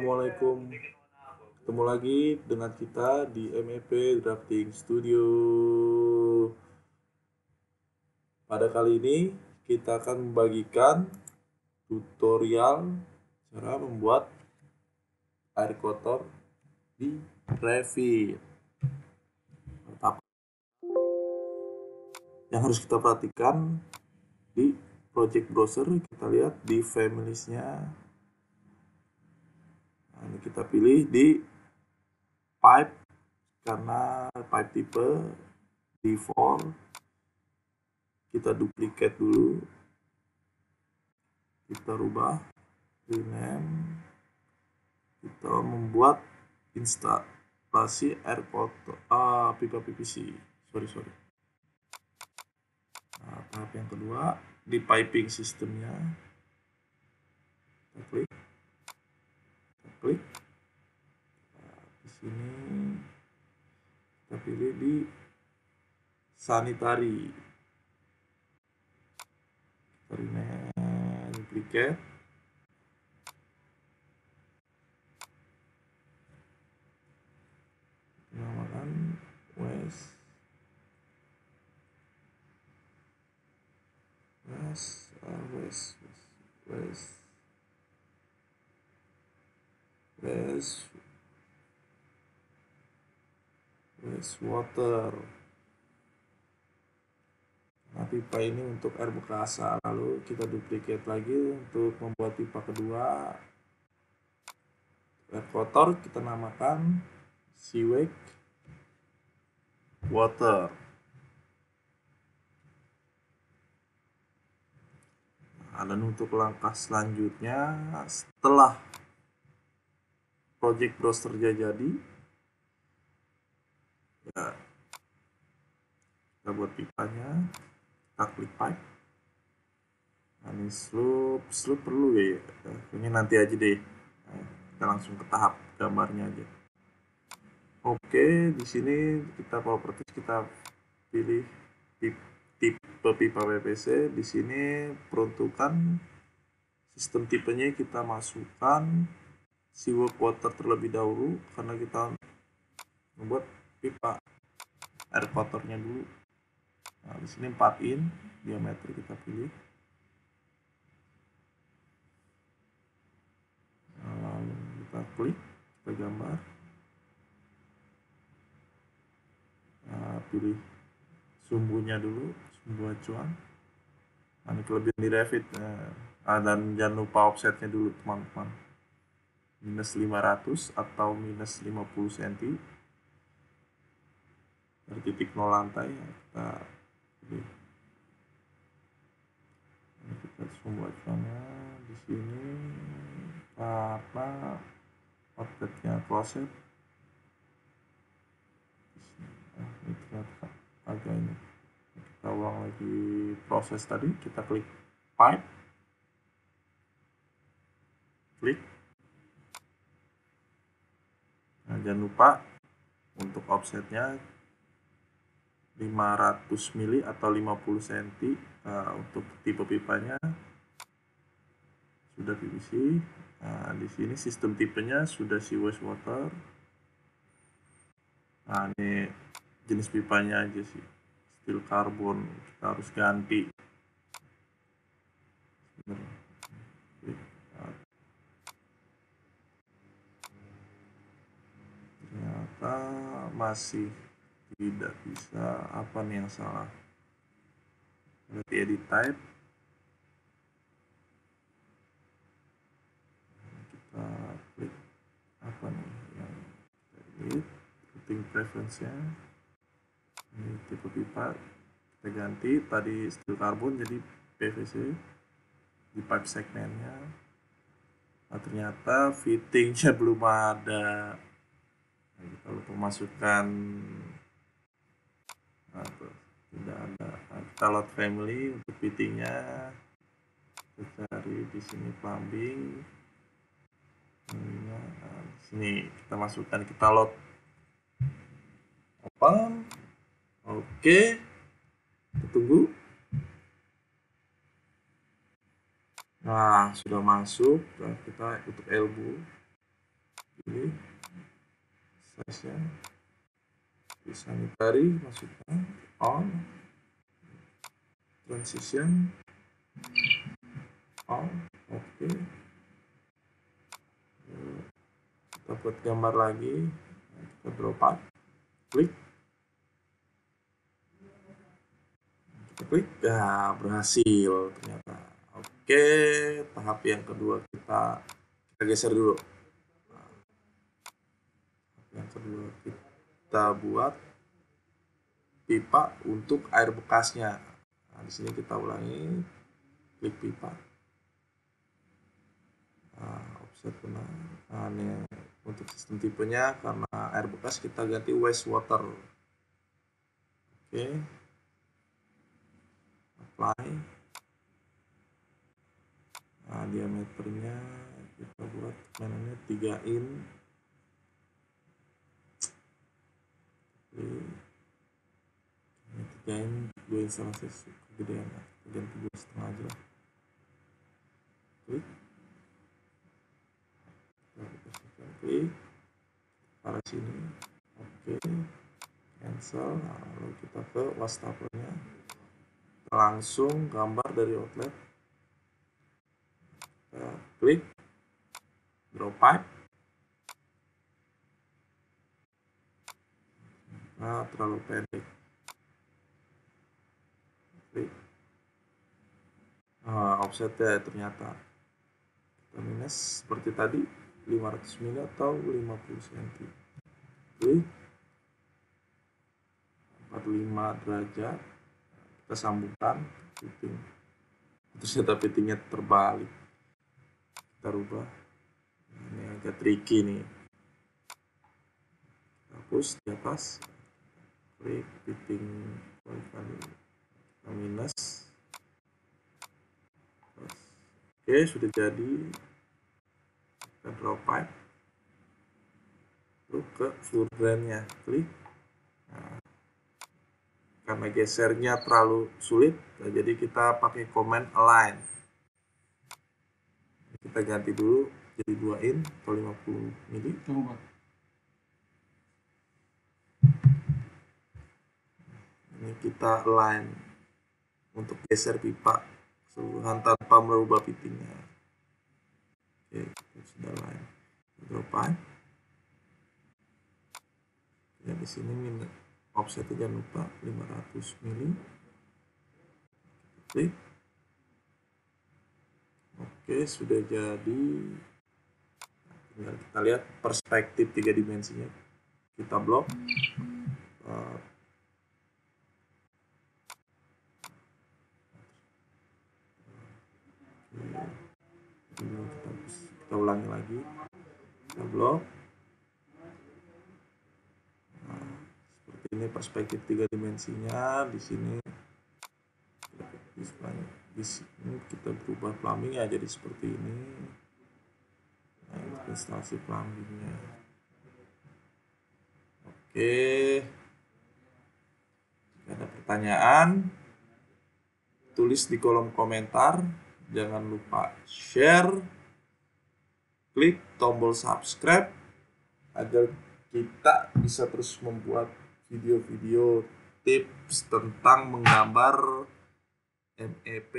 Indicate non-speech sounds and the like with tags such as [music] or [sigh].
Assalamualaikum. Ketemu lagi dengan kita di MEP Drafting Studio. Pada kali ini kita akan membagikan tutorial cara membuat air kotor di Revit. Yang harus kita perhatikan di project browser kita lihat di familiesnya Nah, ini kita pilih di pipe karena pipe tipe default. Kita duplikat dulu. Kita rubah rename. Kita membuat instalasi air kotor ah, pipa PVC. Sorry sorry. Nah, tahap yang kedua di piping sistemnya. Kita klik nah, di sini. Kita pilih di sanitary kita rename namakan west. West uh, west west west. West water. Nah pipa ini untuk air bekas lalu kita duplicate lagi untuk membuat pipa kedua. Air kotor kita namakan sewage water. Nah, dan untuk langkah selanjutnya setelah project browser jadi ya kita buat pipanya kita klik pipe nah ini slope slope perlu ya, ya. ini nanti aja deh. Nah, kita langsung ke tahap gambarnya aja. Oke di sini kita properties kita pilih tipe, tipe pipa PVC di sini peruntukan sistem tipenya kita masukkan seaward water terlebih dahulu karena kita membuat pipa air kotornya dulu. Nah, di sini 4 in diameter kita pilih. Nah, lalu kita klik, kita gambar. Nah, pilih sumbunya dulu, sumbu acuan. Nah, ini kelebihan di Revit. Nah, dan jangan lupa offsetnya dulu teman-teman minus 500 atau minus 50 cm dari titik nol lantai ya, kita ini, kita acuannya di sini karena outletnya closet. Nah, ini ternyata agak ini. Kita ulang lagi proses tadi kita klik pipe. Klik. Nah, jangan lupa untuk offsetnya 500 mili atau 50 cm uh, untuk tipe pipanya sudah PVC. Nah, di sini sistem tipenya sudah si water. Nah, ini jenis pipanya aja sih. Steel carbon kita harus ganti. Ternyata masih tidak bisa apa nih yang salah? Berarti edit type. Kita klik apa nih yang edit? Routing preference nya ini tipe pipa. Kita ganti. Tadi steel carbon jadi PVC di pipe segmennya. Nah, ternyata fittingnya [laughs] belum ada. Kita lupa masukkan tidak ada. Load family untuk fittingnya kita cari di sini plumbing. Nah, sini kita masukkan kita load open oke. Kita tunggu. Nah sudah masuk. Nah, kita untuk elbow. Pilih size bisa sanitary masukkan on transition on oke. Okay. kita buat gambar lagi kita drop out klik. Kita klik ya berhasil ternyata. Oke tahap yang kedua kita kita geser dulu. Yang kedua kita buat pipa untuk air bekasnya. Nah, di sini kita ulangi klik pipa. Nah, offset benar nah, ini untuk sistem tipenya karena air bekas kita ganti wastewater. Oke. Okay. apply. Nah diameternya kita buat mainannya 3 in ini 3 in 2 instalasi kegedean ganti dua setengah aja lah. Klik klik arah sini oke cancel. Nah, lalu kita ke wastafelnya. Langsung gambar dari outlet. Kita klik. Draw pipe nah terlalu pendek klik nah, offsetnya ternyata kita minus seperti tadi 500 mili atau 50 cm oke 45 derajat kita sambungkan fitting. Ternyata fittingnya terbalik. Kita rubah. Ini agak tricky nih. Hapus di atas kali kita minus oke sudah jadi. Kita draw pipe. Lalu ke nya klik. Nah, karena gesernya terlalu sulit nah jadi kita pakai command align. Kita ganti dulu jadi 2 in atau 50 mili ini kita align untuk geser pipa keseluruhan tanpa merubah fittingnya oke sudah lain drop ya di sini min offset jangan lupa 500 mili. Klik. Oke sudah jadi. Tinggal kita lihat perspektif tiga dimensinya. Kita blok. Uh, kita kita ulangi lagi. Kita blok. Nah, seperti ini perspektif tiga dimensinya. Di sini di sini kita berubah plumbing ya jadi seperti ini. Nah, instalasi plumbingnya. Oke. Jika ada pertanyaan tulis di kolom komentar jangan lupa share klik tombol subscribe agar kita bisa terus membuat video-video tips tentang menggambar MEP